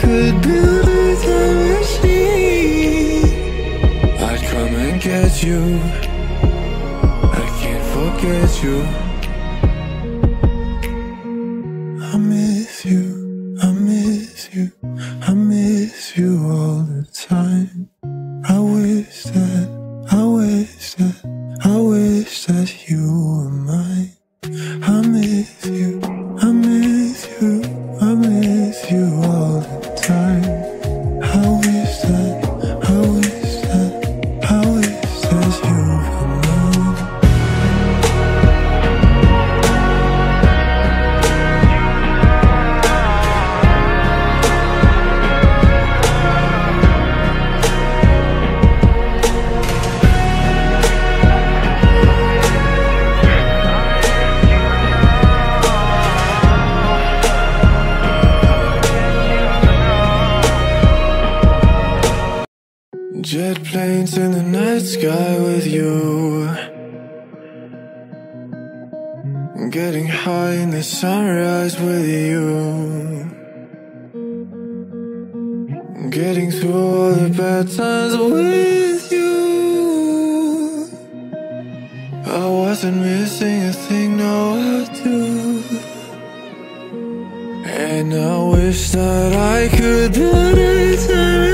could build a time machine, I'd come and get you. I can't forget you. I Jet planes in the night sky with you. Getting high in the sunrise with you. Getting through all the bad times with you. I wasn't missing a thing, no, I do. And I wish that I could build a time machine. Cause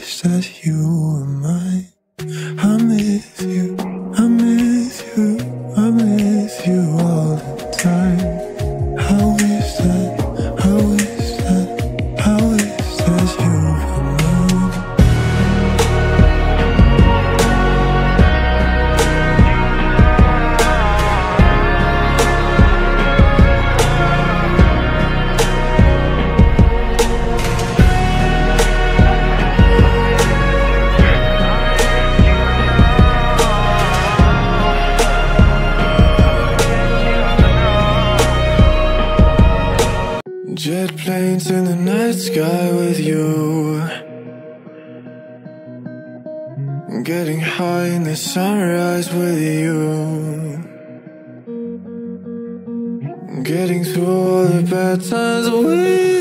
Wish that you in the night sky with you. Getting high in the sunrise with you. Getting through all the bad times with